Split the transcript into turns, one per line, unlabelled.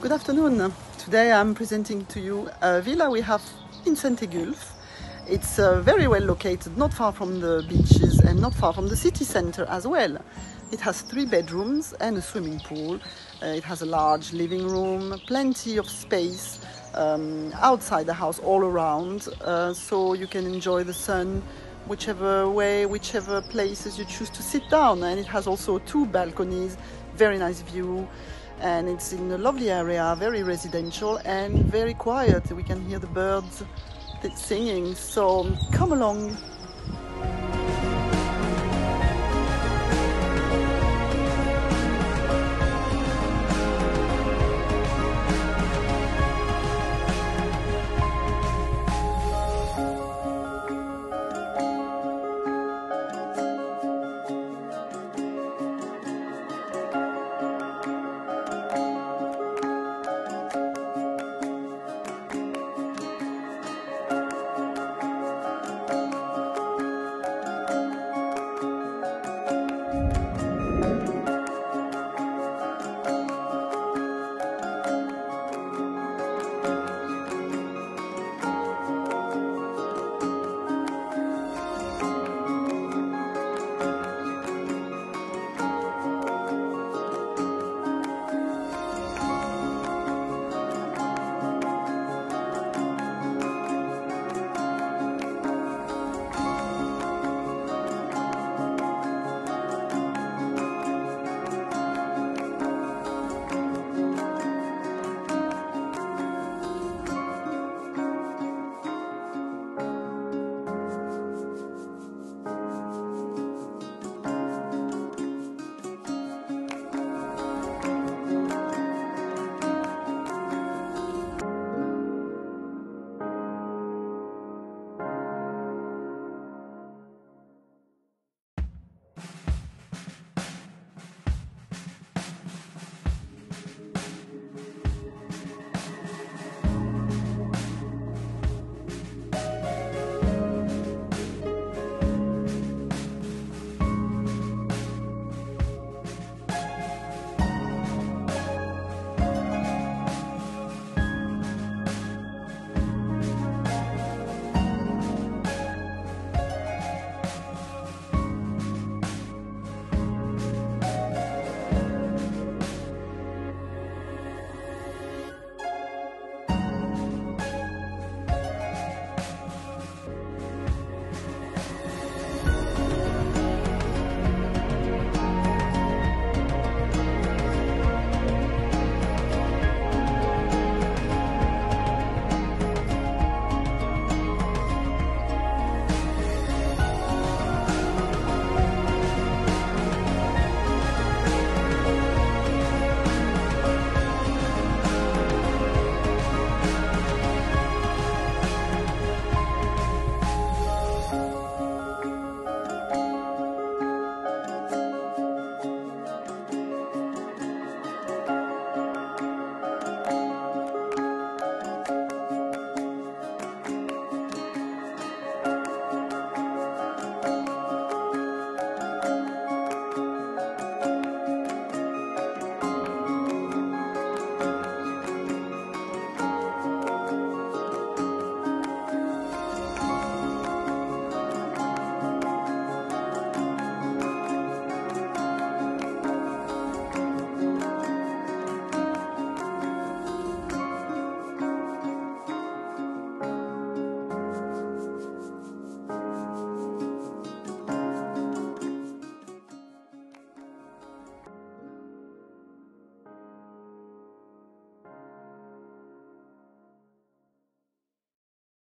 Good afternoon. Today I'm presenting to you a villa we have in Saint-Aygulf. It's uh, very well located, not far from the beaches and not far from the city center as well. It has three bedrooms and a swimming pool. Uh, it has a large living room, plenty of space um, outside the house all around, uh, so you can enjoy the sun whichever way, whichever places you choose to sit down. And it has also two balconies, very nice view and it's in a lovely area, very residential and very quiet. We can hear the birds singing. So come along